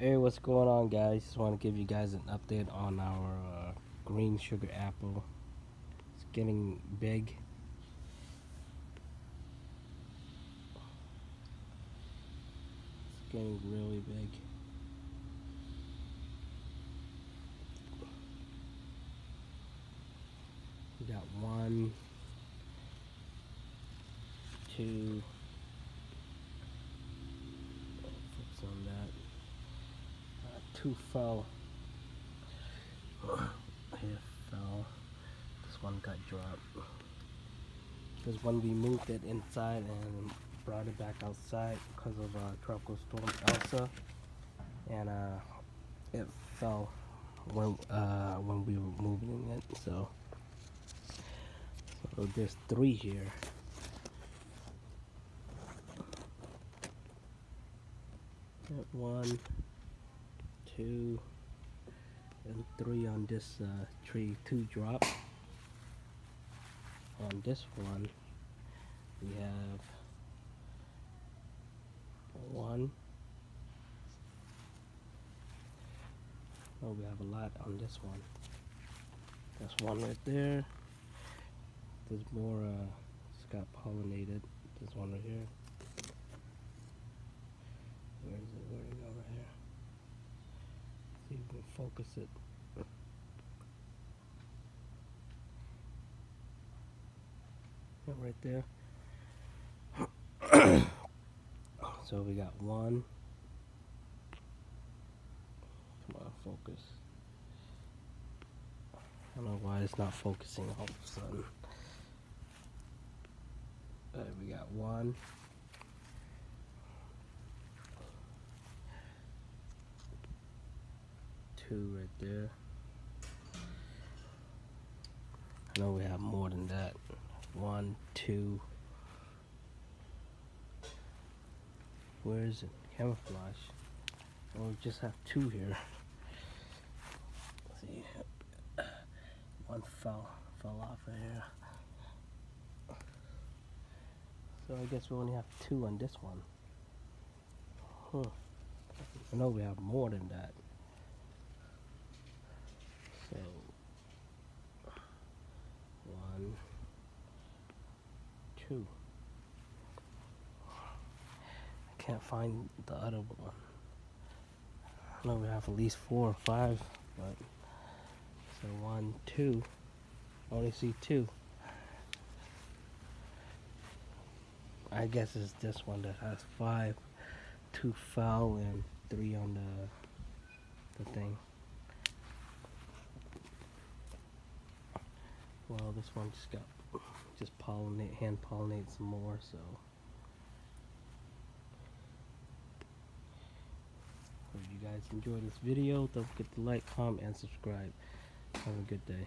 Hey, what's going on, guys? Just want to give you guys an update on our uh, green sugar apple. It's getting big. It's getting really big. We got one, two, focus on that. Uh, two fell. Here fell. This one got dropped. This one we moved it inside and brought it back outside because of uh, tropical storm Elsa, and uh, it fell when uh, when we were moving it. So, so there's three here. One, two, and three on this uh, tree. Two drop. On this one, we have one. Oh, we have a lot on this one. That's one right there. There's more, uh, it's got pollinated. There's one right here. Where is it? Where did it go right here? Focus it. Yeah, right there. so we got one. Come on, focus. I don't know why it's not focusing all of a sudden. Alright, we got one. Two right there. I know we have more than that. One, two. Where is it? Camouflage. Oh, we just have two here. Let's see. One fell fell off of here. So I guess we only have two on this one. Huh. I know we have more than that. So one, two. I can't find the other one. I know we have at least four or five, but so one, two. I only see two. I guess it's this one that has five, two foul and three on the the thing. Well, this one just got just pollinate, hand pollinate some more, so. If you guys enjoyed this video, don't forget to like, comment, and subscribe. Have a good day.